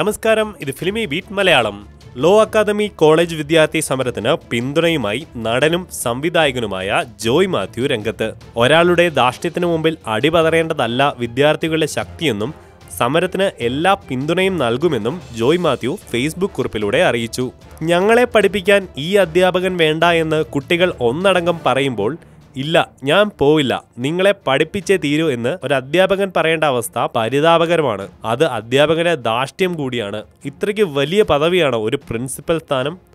നമസ്കാരം. ഇത് Filmibeat Malayalam. Law academy college വിദ്യാർത്ഥി സമരത്തിന് പിന്തുണയുമായി നടനും സംവിധായകനുമായ ജോയ് മാത്യു രംഗത്ത്. ഒരാളുടെ ധാർഷ്ട്യത്തിനു മുമ്പിൽ അടിപതറേണ്ടതല്ല വിദ്യാർത്ഥികളുടെ ശക്തിയെന്നും സമരത്തിന് എല്ലാ പിന്തുണയും നൽകുമെന്നും ജോയ് മാത്യു ഫേസ്ബുക്ക് കുറിപ്പിലൂടെ അറിയിച്ചു. ഞങ്ങളെ പഠിപ്പിക്കാൻ ഈ അധ്യാപകൻ വേണ്ട എന്ന് കുട്ടികൾ ഒന്നടങ്കം പറയുമ്പോൾ ഇല്ല ഞാൻ പോവില്ല. നിങ്ങളെ പഠിപ്പിച്ചേ തീരൂ എന്ന് ഒരു അധ്യാപകൻ പറയേണ്ട അവസ്ഥ പരിതാപകരമാണ്. അത് അധ്യാപകന്റെ ദാഷ്ട്യം കൂടിയാണ്. ഇത്രയ്ക്ക് വലിയ പദവിയാണ് ഒരു പ്രിൻസിപ്പൽ സ്ഥാനം.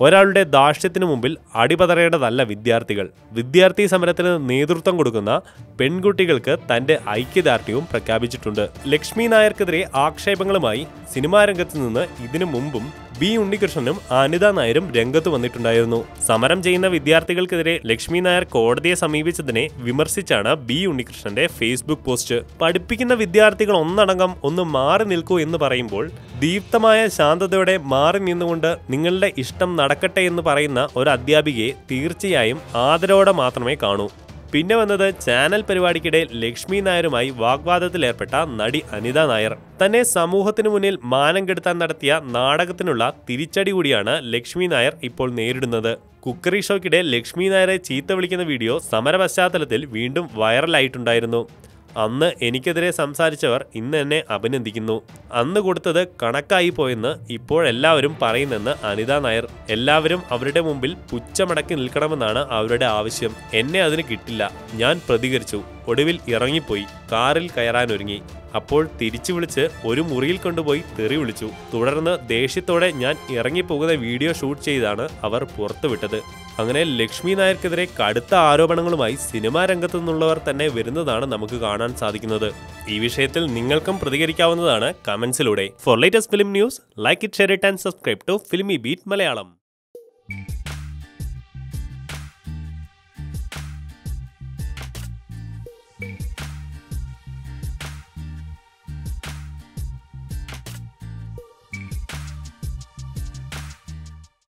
ഒരാളുടെ ദാഷ്ട്യത്തിനു മുമ്പിൽ അടിപതറേണ്ടതല്ല വിദ്യാർത്ഥികൾ. വിദ്യാർത്ഥി സമരത്തിന് നേതൃത്വം കൊടുക്കുന്ന പെൺകുട്ടികൾക്ക് തന്റെ ഐക്യദാർഢ്യവും പ്രഖ്യാപിച്ചിട്ടുണ്ട്. ലക്ഷ്മി നായർക്കെതിരെ ആക്ഷേപങ്ങളുമായി സിനിമാ രംഗത്ത് നിന്ന് ഇതിനു മുമ്പും ബി ഉണ്ണികൃഷ്ണനും അനിത നായരും രംഗത്ത് വന്നിട്ടുണ്ടായിരുന്നു. സമരം ചെയ്യുന്ന വിദ്യാർത്ഥികൾക്കെതിരെ ലക്ഷ്മി നായർ കോടതിയെ സമീപിച്ചതിനെ വിമർശിച്ചാണ് ബി ഉണ്ണികൃഷ്ണന്റെ ഫേസ്ബുക്ക് പോസ്റ്റ്. പഠിപ്പിക്കുന്ന വിദ്യാർത്ഥികൾ ഒന്നടങ്കം ഒന്ന് മാറി നിൽക്കൂ എന്ന് പറയുമ്പോൾ ദീപ്തമായ ശാന്തതയോടെ മാറി നിന്നുകൊണ്ട് നിങ്ങളുടെ ഇഷ്ടം നടക്കട്ടെ എന്ന് പറയുന്ന ഒരു അധ്യാപികയെ തീർച്ചയായും ആദരവോടെ മാത്രമേ കാണൂ. പിന്നെ വന്നത് ചാനൽ പരിപാടിക്കിടെ ലക്ഷ്മി നായരുമായി വാഗ്വാദത്തിലേർപ്പെട്ട നടി അനിത നായർ. തന്നെ സമൂഹത്തിനു മുന്നിൽ മാനം കെടുത്താൻ നടത്തിയ നാടകത്തിനുള്ള തിരിച്ചടി കൂടിയാണ് ലക്ഷ്മി നായർ ഇപ്പോൾ നേരിടുന്നത്. കുക്കറി ഷോയ്ക്കിടെ ലക്ഷ്മി നായരെ ചീത്ത വിളിക്കുന്ന വീഡിയോ സമര പശ്ചാത്തലത്തിൽ വീണ്ടും വൈറലായിട്ടുണ്ടായിരുന്നു. അന്ന് എനിക്കെതിരെ സംസാരിച്ചവർ ഇന്ന് എന്നെ അഭിനന്ദിക്കുന്നു. അന്ന് കൊടുത്തത് കണക്കായി പോയെന്ന് ഇപ്പോഴെല്ലാവരും പറയുന്നെന്ന് അനിത നായർ. എല്ലാവരും അവരുടെ മുമ്പിൽ പുച്ചമടക്കി നിൽക്കണമെന്നാണ് അവരുടെ ആവശ്യം. എന്നെ അതിന് കിട്ടില്ല. ഞാൻ പ്രതികരിച്ചു. ഒടുവിൽ ഇറങ്ങിപ്പോയി. കാറിൽ കയറാനൊരുങ്ങി. അപ്പോൾ തിരിച്ചു വിളിച്ച് ഒരു മുറിയിൽ കൊണ്ടുപോയി തെറി വിളിച്ചു. തുടർന്ന് ദേഷ്യത്തോടെ ഞാൻ ഇറങ്ങിപ്പോകുന്ന വീഡിയോ ഷൂട്ട് ചെയ്താണ് അവർ പുറത്തുവിട്ടത്. അങ്ങനെ ലക്ഷ്മി നായർക്കെതിരെ കടുത്ത ആരോപണങ്ങളുമായി സിനിമാ രംഗത്തു നിന്നുള്ളവർ തന്നെ വരുന്നതാണ് നമുക്ക് കാണാൻ സാധിക്കുന്നത്. ഈ വിഷയത്തിൽ നിങ്ങൾക്കും പ്രതികരിക്കാവുന്നതാണ് കമന്റ്സിലൂടെ for latest film news like it share it and subscribe to Filmibeat Malayalam